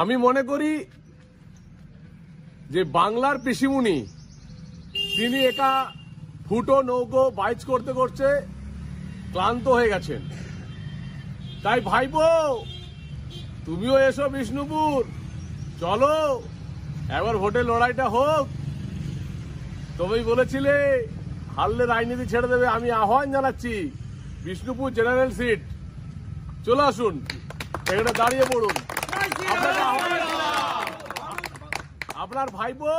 আমি মনে করি যে বাংলার পিসিমুনি, তিনি একা ফুটো নৌকো বাইচ করতে করতে ক্লান্ত হয়ে গেছেন। তাই ভাইবো তুমিও এসো বিষ্ণুপুর। চলো, এবার ভোটে লড়াইটা হোক। তুমি বলেছিলে, হারলে রাজনীতি ছেড়ে দেবে, আমি আহ্বান জানাচ্ছি বিষ্ণুপুর জেনারেল সিট। চলে আসুন, এখানে দাঁড়িয়ে পড়ুন। আপনার ভাইপো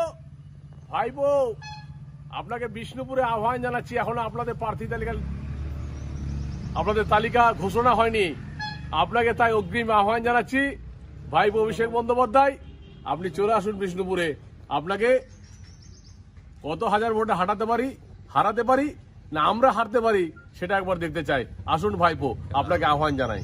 ভাইপো, আপনাকে বিষ্ণুপুরে আহ্বান জানাচ্ছি, এখনও আপনাদের প্রার্থী তালিকা, আপনাদের তালিকা ঘোষণা হয়নি। আপনাকে তাই অগ্রিম আহ্বান জানাচ্ছি। ভাইপো অভিষেক বন্দ্যোপাধ্যায়, আপনি চলে আসুন বিষ্ণুপুরে। আপনাকে কত হাজার ভোটে হাঁটাতে পারি, হারাতে পারি, না আমরা হারতে পারি, সেটা একবার দেখতে চাই। আসুন ভাইপো, আপনাকে আহ্বান জানাই।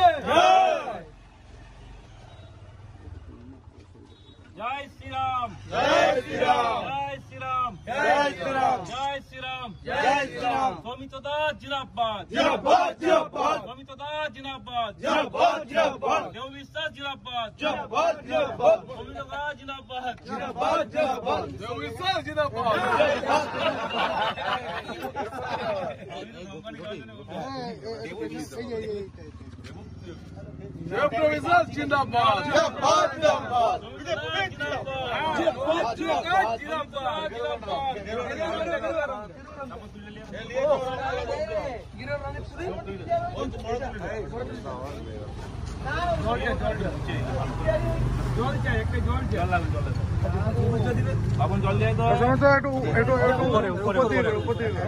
Mamitada Dirabad. Dirabad, Dirabad. Mamitada Dirabad. Dirabad, Dirabad. Devlisa Dirabad. Dirabad, Dirabad. Mamitada Dirabad. Dirabad, Dirabad. Devlisa Dirabad. Improvisado Dirabad. Dirabad, Dirabad. Dirabad, Dirabad. Dirabad, Dirabad. একটু একটু একটু উপর দিয়ে নে, উপর দিয়ে নে।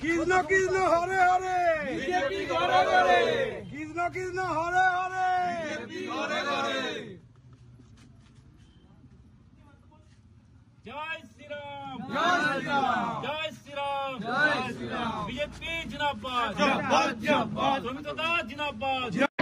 কৃষ্ণ কৃষ্ণ হরে হরে কৃষ্ণ কৃষ্ণ হরে হরে बीजेपी जिनाबाद। जिनाबाद जिनाबाद।